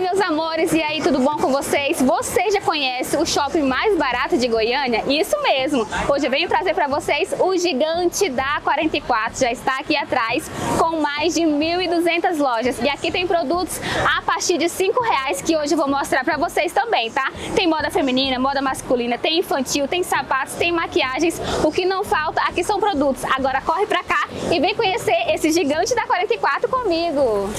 Meus amores, e aí, tudo bom com vocês? Você já conhece o shopping mais barato de Goiânia? Isso mesmo! Hoje eu venho trazer para vocês o gigante da 44, já está aqui atrás com mais de 1.200 lojas. E aqui tem produtos a partir de R$ reais que hoje eu vou mostrar para vocês também, tá? Tem moda feminina, moda masculina, tem infantil, tem sapatos, tem maquiagens. O que não falta aqui são produtos. Agora corre para cá e vem conhecer esse gigante da 44 comigo.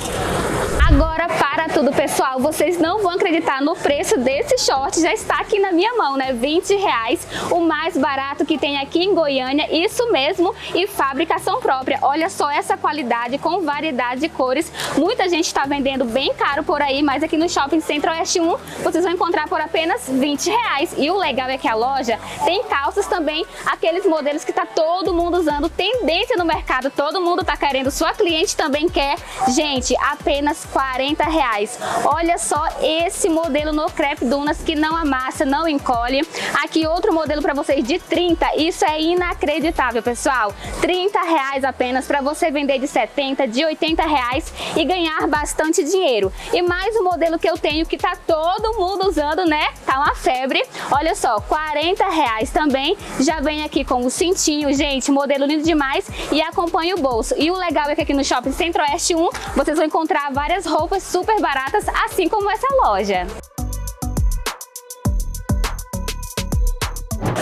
Agora para tudo, pessoal, vocês não vão acreditar no preço desse short, já está aqui na minha mão, né? 20 reais, o mais barato que tem aqui em Goiânia, isso mesmo, e fabricação própria. Olha só essa qualidade com variedade de cores. Muita gente está vendendo bem caro por aí, mas aqui no Shopping Centro-Oeste 1 vocês vão encontrar por apenas 20 reais. E o legal é que a loja tem calças também, aqueles modelos que tá todo mundo usando, tendência no mercado, todo mundo tá querendo, sua cliente também quer. Gente, apenas 40 reais. Olha só esse modelo no crepe dunas que não amassa, não encolhe. Aqui outro modelo para vocês de 30, isso é inacreditável, pessoal. 30 reais apenas para você vender de 70, de 80 reais e ganhar bastante dinheiro. E mais um modelo que eu tenho que tá todo mundo usando, né? Tá uma febre. Olha só, 40 reais também. Já vem aqui com o cintinho, gente, modelo lindo demais e acompanha o bolso. E o legal é que aqui no Shopping Centro-Oeste 1 vocês vão encontrar várias roupas super baratas, assim como essa loja.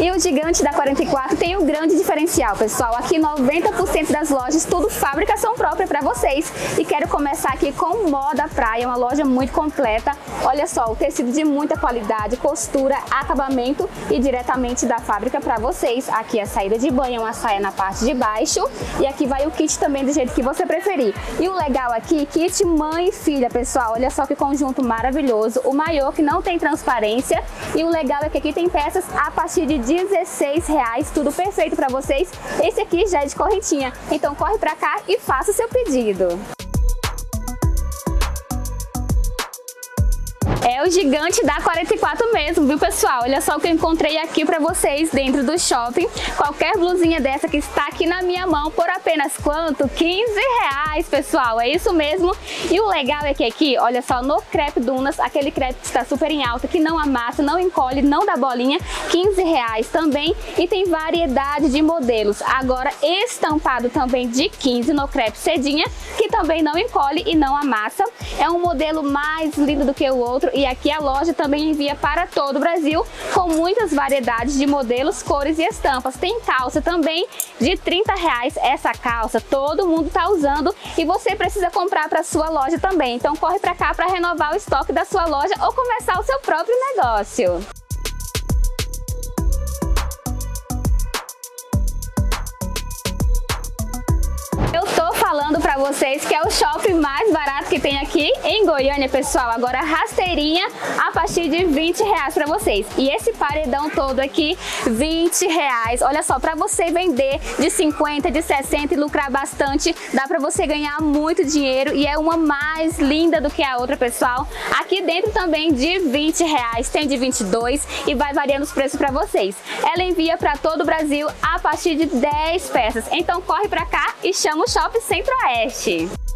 E o gigante da 44 tem um grande diferencial, pessoal. Aqui 90% das lojas, tudo fabricação própria para vocês. E quero começar aqui com Moda Praia, uma loja muito completa. Olha só, o tecido de muita qualidade, costura, acabamento e diretamente da fábrica para vocês. Aqui a saída de banho, uma saia na parte de baixo. E aqui vai o kit também do jeito que você preferir. E o legal aqui, kit mãe e filha, pessoal. Olha só que conjunto maravilhoso. O maior que não tem transparência. E o legal é que aqui tem peças a partir de 16 reais, tudo perfeito para vocês. Esse aqui já é de correntinha, então corre para cá e faça o seu pedido. É o gigante da 44 mesmo, viu pessoal? Olha só o que eu encontrei aqui para vocês dentro do shopping. Qualquer blusinha dessa que está aqui na minha mão por apenas quanto? 15 reais, pessoal. É isso mesmo. E o legal é que aqui, olha só, no crepe Dunas, aquele crepe que está super em alta, que não amassa, não encolhe, não dá bolinha, 15 reais também. E tem variedade de modelos. Agora, estampado também de 15 no crepe cedinha, que também não encolhe e não amassa. É um modelo mais lindo do que o outro e aqui a loja também envia para todo o Brasil com muitas variedades de modelos, cores e estampas. Tem calça também de 30 reais. Essa calça todo mundo está usando e você precisa comprar para sua loja também. Então corre para cá para renovar o estoque da sua loja ou começar o seu próprio negócio. Vocês que é o shopping mais barato que tem aqui em Goiânia, pessoal. Agora rasteirinha a partir de 20 reais para vocês. E esse paredão todo aqui, 20 reais. Olha só, para você vender de 50, de 60 e lucrar bastante, dá para você ganhar muito dinheiro e é uma mais linda do que a outra, pessoal. Aqui dentro também de 20 reais, tem de 22 e vai variando os preços para vocês. Ela envia para todo o Brasil a partir de 10 peças. Então corre para cá e chama o Shopping Center Centro-Oeste.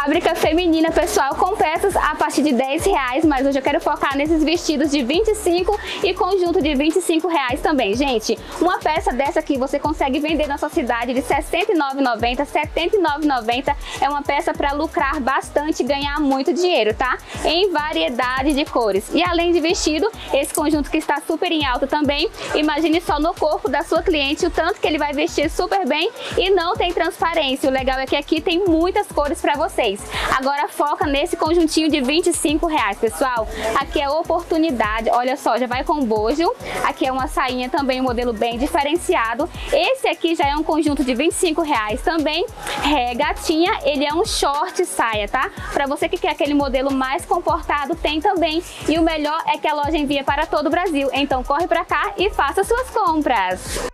Fábrica feminina, pessoal, com peças a partir de 10 reais, mas hoje eu quero focar nesses vestidos de 25 e conjunto de 25 reais também. Gente, uma peça dessa aqui você consegue vender na sua cidade de R$ 69,90, R$ 79,90. É uma peça para lucrar bastante e ganhar muito dinheiro, tá? Em variedade de cores. E além de vestido, esse conjunto que está super em alta também, imagine só no corpo da sua cliente o tanto que ele vai vestir super bem e não tem transparência. O legal é que aqui tem muitas cores para vocês vocês. Agora foca nesse conjuntinho de 25 reais, pessoal. Aqui é oportunidade, olha só, já vai com bojo. Aqui é uma sainha também, um modelo bem diferenciado. Esse aqui já é um conjunto de 25 reais também. Regatinha, ele é um short saia, tá? Para você que quer aquele modelo mais comportado, tem também. E o melhor é que a loja envia para todo o Brasil. Então corre para cá e faça suas compras.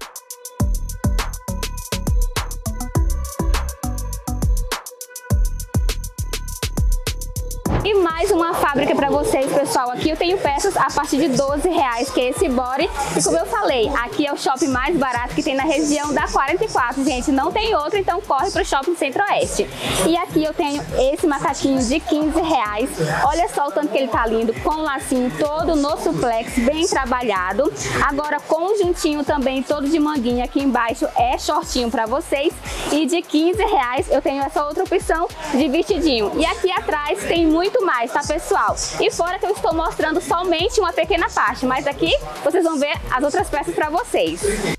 Mais uma fábrica para vocês, pessoal. Aqui eu tenho peças a partir de 12 reais, que é esse body. E como eu falei, aqui é o shopping mais barato que tem na região da 44, gente. Não tem outro, então corre pro shopping Centro-Oeste. E aqui eu tenho esse macaquinho de 15 reais. Olha só o tanto que ele tá lindo, com lacinho todo no suplex, bem trabalhado. Agora conjuntinho também, todo de manguinha aqui embaixo, é shortinho para vocês. E de 15 reais eu tenho essa outra opção de vestidinho. E aqui atrás tem muito mais, tá pessoal? E fora que eu estou mostrando somente uma pequena parte, mas aqui vocês vão ver as outras peças para vocês.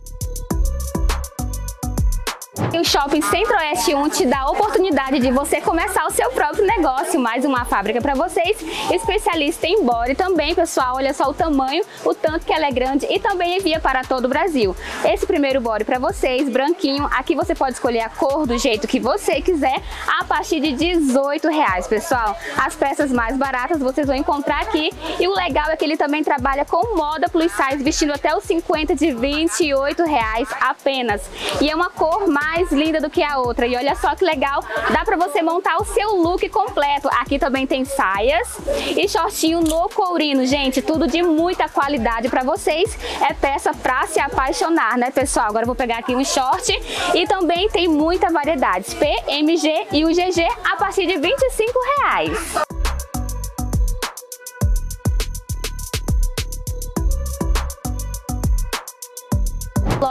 O Shopping Centro-Oeste 1 te dá a oportunidade de você começar o seu próprio negócio, mais uma fábrica para vocês, especialista em body também, pessoal, olha só o tamanho, o tanto que ela é grande e também envia para todo o Brasil. Esse primeiro body para vocês, branquinho, aqui você pode escolher a cor do jeito que você quiser, a partir de 18 reais, pessoal. As peças mais baratas vocês vão encontrar aqui e o legal é que ele também trabalha com moda plus size, vestindo até os 50 de 28 reais apenas. E é uma cor mais mais linda do que a outra. E olha só que legal, dá pra você montar o seu look completo. Aqui também tem saias e shortinho no courino, gente, tudo de muita qualidade pra vocês. É peça pra se apaixonar, né, pessoal? Agora eu vou pegar aqui um short e também tem muita variedade. P, MG e o GG a partir de 25 reais.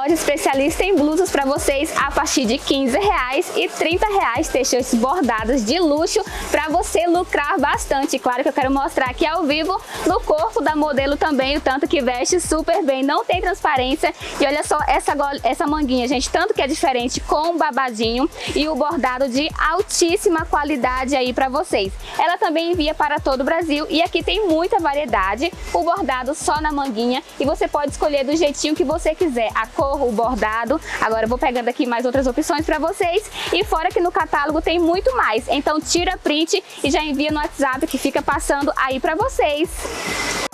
Loja especialista em blusas para vocês a partir de 15 reais e 30 reais t-shirts bordados de luxo para você lucrar bastante. Claro que eu quero mostrar aqui ao vivo no corpo da modelo também o tanto que veste super bem, não tem transparência e olha só essa, essa manguinha, gente, tanto que é diferente com o babadinho e o bordado de altíssima qualidade aí para vocês. Ela também envia para todo o Brasil e aqui tem muita variedade, o bordado só na manguinha e você pode escolher do jeitinho que você quiser, a cor, o bordado. Agora eu vou pegando aqui mais outras opções para vocês. E fora que no catálogo tem muito mais. Então tira print e já envia no WhatsApp que fica passando aí para vocês.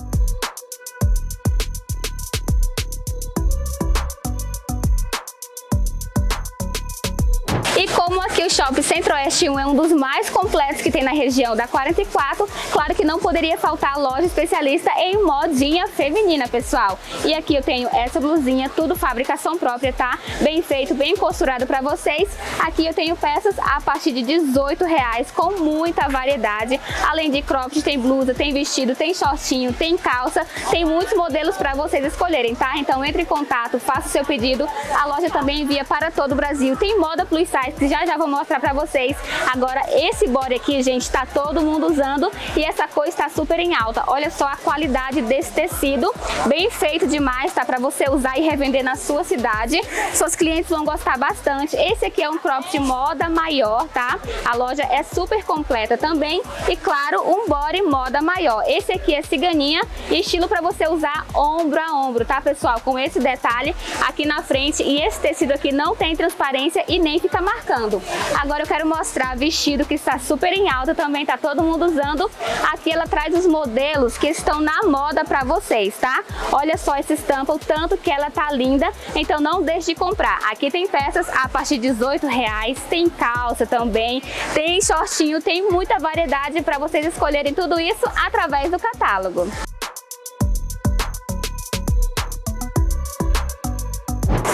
E como aqui o Shopping Centro-Oeste 1 é um dos mais completos que tem na região da 44, claro que não poderia faltar a loja especialista em modinha feminina, pessoal. E aqui eu tenho essa blusinha, tudo fabricação própria, tá? Bem feito, bem costurado para vocês. Aqui eu tenho peças a partir de 18 reais com muita variedade. Além de cropped, tem blusa, tem vestido, tem shortinho, tem calça, tem muitos modelos para vocês escolherem, tá? Então entre em contato, faça o seu pedido. A loja também envia para todo o Brasil. Tem moda plus size que já já vou mostrar pra vocês. Agora, esse body aqui, gente, tá todo mundo usando e essa cor está super em alta. Olha só a qualidade desse tecido, bem feito demais, tá? Pra você usar e revender na sua cidade. Seus clientes vão gostar bastante. Esse aqui é um crop de moda maior, tá? A loja é super completa também e, claro, um body moda maior. Esse aqui é ciganinha, estilo pra você usar ombro a ombro, tá, pessoal? Com esse detalhe aqui na frente e esse tecido aqui não tem transparência e nem fica marcado marcando. Agora eu quero mostrar vestido que está super em alta, também tá todo mundo usando. Aqui ela traz os modelos que estão na moda para vocês, tá? Olha só essa estampa, o tanto que ela tá linda, então não deixe de comprar. Aqui tem peças a partir de 18 reais, tem calça também, tem shortinho, tem muita variedade para vocês escolherem tudo isso através do catálogo.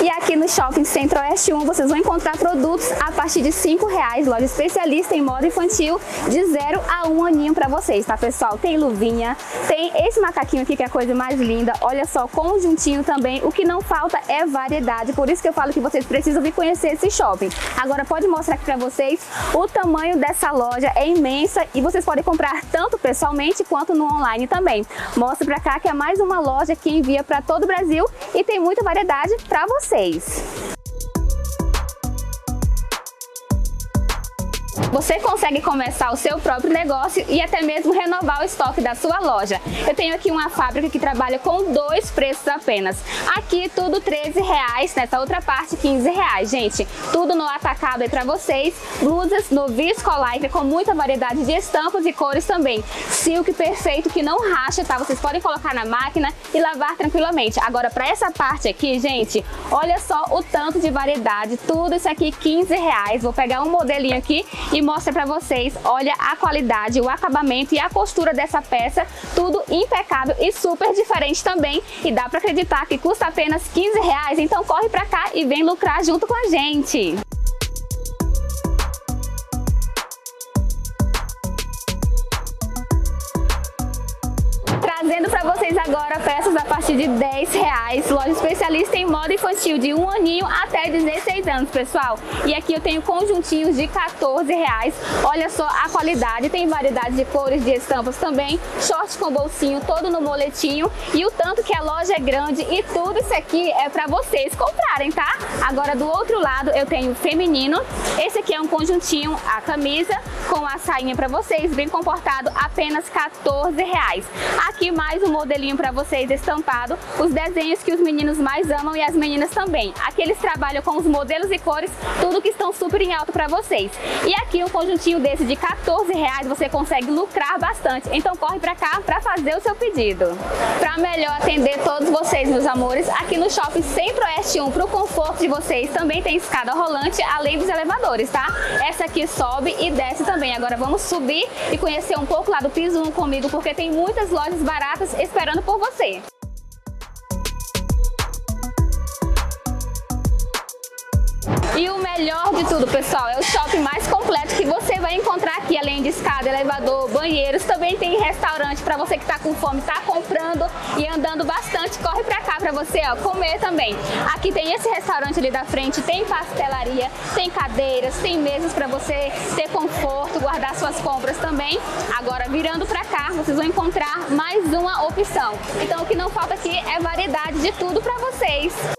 E aqui no Shopping Centro-Oeste 1 vocês vão encontrar produtos a partir de R$ reais, loja especialista em moda infantil de 0 a 1 aninho para vocês, tá pessoal? Tem luvinha, tem esse macaquinho aqui que é a coisa mais linda, olha só, conjuntinho também, o que não falta é variedade, por isso que eu falo que vocês precisam vir conhecer esse shopping. Agora pode mostrar aqui para vocês, o tamanho dessa loja é imensa e vocês podem comprar tanto pessoalmente quanto no online também. Mostra para cá que é mais uma loja que envia para todo o Brasil e tem muita variedade para vocês vocês. Você consegue começar o seu próprio negócio e até mesmo renovar o estoque da sua loja. Eu tenho aqui uma fábrica que trabalha com dois preços apenas. Aqui tudo 13 reais, nessa outra parte 15 reais, gente. Tudo no atacado aí para vocês. Blusas no viscolife com muita variedade de estampas e cores também. Silk perfeito que não racha, tá? Vocês podem colocar na máquina e lavar tranquilamente. Agora para essa parte aqui, gente, olha só o tanto de variedade. Tudo isso aqui 15 reais. Vou pegar um modelinho aqui e e mostra pra vocês, olha a qualidade, o acabamento e a costura dessa peça, tudo impecável e super diferente também. E dá pra acreditar que custa apenas 15 reais, então corre pra cá e vem lucrar junto com a gente. Partir de 10 reais. Loja especialista em moda infantil de um aninho até 16 anos, pessoal. E aqui eu tenho conjuntinhos de 14 reais. Olha só a qualidade, tem variedade de cores, de estampas também. Short com bolsinho, todo no moletinho. E o tanto que a loja é grande e tudo isso aqui é para vocês comprarem, tá? Agora do outro lado eu tenho feminino. Esse aqui é um conjuntinho, a camisa com a sainha para vocês, bem comportado, apenas 14 reais. Aqui mais um modelinho para vocês estampado, os desenhos que os meninos mais amam e as meninas também. Aqui eles trabalham com os modelos e cores, tudo que estão super em alta para vocês. E aqui um conjuntinho desse de 14 reais você consegue lucrar bastante, então corre para cá para fazer o seu pedido. Para melhor atender todos vocês, meus amores, aqui no Shopping Centro-Oeste 1, para o conforto de vocês, também tem escada rolante, além dos elevadores, tá? Essa aqui sobe e desce também. Agora vamos subir e conhecer um pouco lá do piso 1 comigo, porque tem muitas lojas baratas esperando por você. E o melhor de tudo, pessoal, é o shopping mais completo que você vai encontrar aqui, além de escada, elevador, banheiros, também tem restaurante para você que está com fome, está comprando e andando bastante, corre para cá para você ó, comer também. Aqui tem esse restaurante ali da frente, tem pastelaria, tem cadeiras, tem mesas para você ter conforto, guardar suas compras também. Agora, virando para cá, vocês vão encontrar mais uma opção. Então, o que não falta aqui é variedade de tudo para vocês.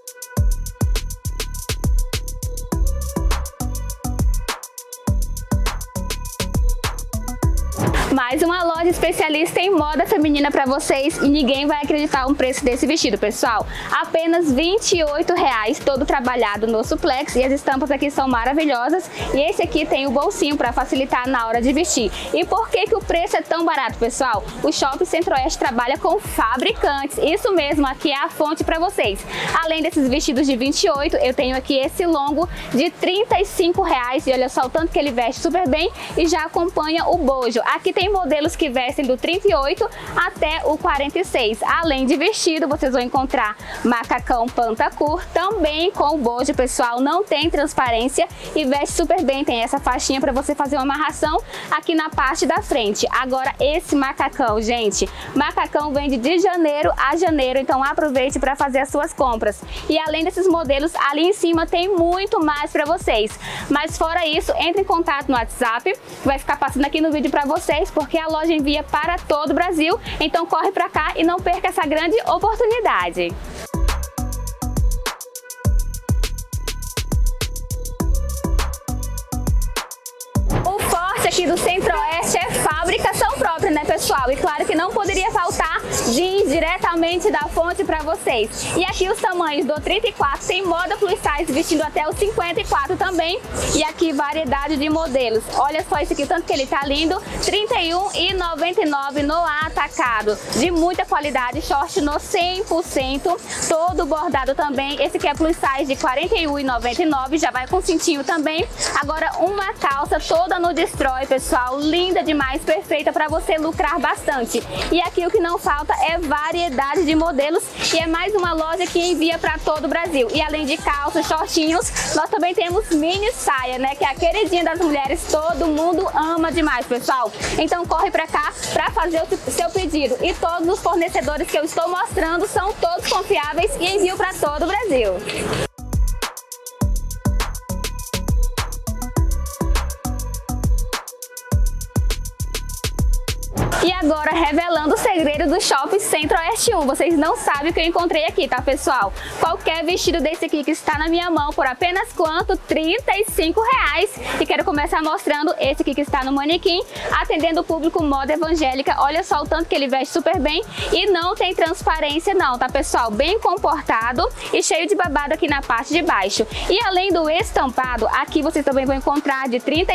Especialista em moda feminina para vocês e ninguém vai acreditar o preço desse vestido, pessoal. Apenas R$ 28,00, todo trabalhado no suplex e as estampas aqui são maravilhosas. E esse aqui tem o bolsinho para facilitar na hora de vestir. E por que, que o preço é tão barato, pessoal? O Shopping Centro-Oeste trabalha com fabricantes. Isso mesmo, aqui é a fonte para vocês. Além desses vestidos de 28, eu tenho aqui esse longo de R$ 35,00 e olha só o tanto que ele veste super bem e já acompanha o bojo. Aqui tem modelos que vestem do 38 até o 46. Além de vestido, vocês vão encontrar macacão pantacur, também com bojo, pessoal, não tem transparência e veste super bem. Tem essa faixinha para você fazer uma amarração aqui na parte da frente. Agora, esse macacão, gente, macacão vende de janeiro a janeiro, então aproveite para fazer as suas compras. E além desses modelos, ali em cima tem muito mais para vocês. Mas fora isso, entre em contato no WhatsApp, vai ficar passando aqui no vídeo para vocês, porque a loja envia para todo o Brasil. Então corre para cá e não perca essa grande oportunidade. O forte aqui do Centro-Oeste é fabricação própria, né, pessoal? E claro que não poderia faltar jeans diretamente da fonte para vocês. E aqui os tamanhos do 34 tem moda plus size vestindo até o 54 também. E aqui variedade de modelos. Olha só esse aqui, tanto que ele tá lindo. 31 e 99 no atacado. De muita qualidade, short no 100%, todo bordado também. Esse aqui é plus size de 41 e 99, já vai com cintinho também. Agora uma calça toda no destrói, pessoal, linda demais, perfeita para você lucrar bastante. E aqui o que não falta é variedade de modelos e é mais uma loja que envia para todo o Brasil. E além de calças, shortinhos, nós também temos mini saia, né? Que é a queridinha das mulheres, todo mundo ama demais, pessoal. Então corre para cá para fazer o seu pedido. E todos os fornecedores que eu estou mostrando são todos confiáveis e envio para todo o Brasil. E agora, revelando o segredo do Shopping Centro-Oeste 1. Vocês não sabem o que eu encontrei aqui, tá, pessoal? Qualquer vestido desse aqui que está na minha mão por apenas quanto? R$ reais. E quero começar mostrando esse aqui que está no manequim, atendendo o público moda evangélica. Olha só o tanto que ele veste super bem e não tem transparência não, tá, pessoal? Bem comportado e cheio de babado aqui na parte de baixo. E além do estampado, aqui vocês também vão encontrar de R$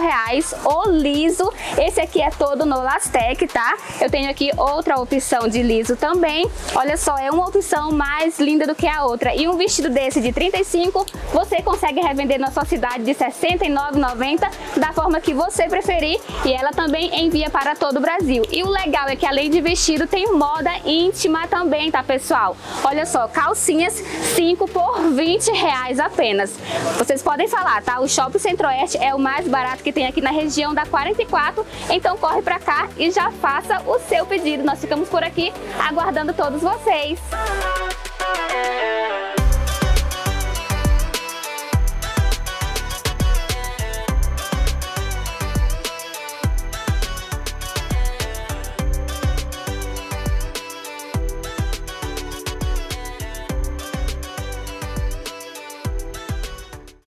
reais o liso. Esse aqui é todo no lastek black, tá? Eu tenho aqui outra opção de liso também. Olha só, é uma opção mais linda do que a outra. E um vestido desse de 35, você consegue revender na sua cidade de R$ 69,90 da forma que você preferir e ela também envia para todo o Brasil. E o legal é que além de vestido tem moda íntima também, tá pessoal? Olha só, calcinhas 5 por 20 reais apenas. Vocês podem falar, tá? O Shopping Centro-Oeste é o mais barato que tem aqui na região da 44, então corre para cá e já faça o seu pedido. Nós ficamos por aqui aguardando todos vocês.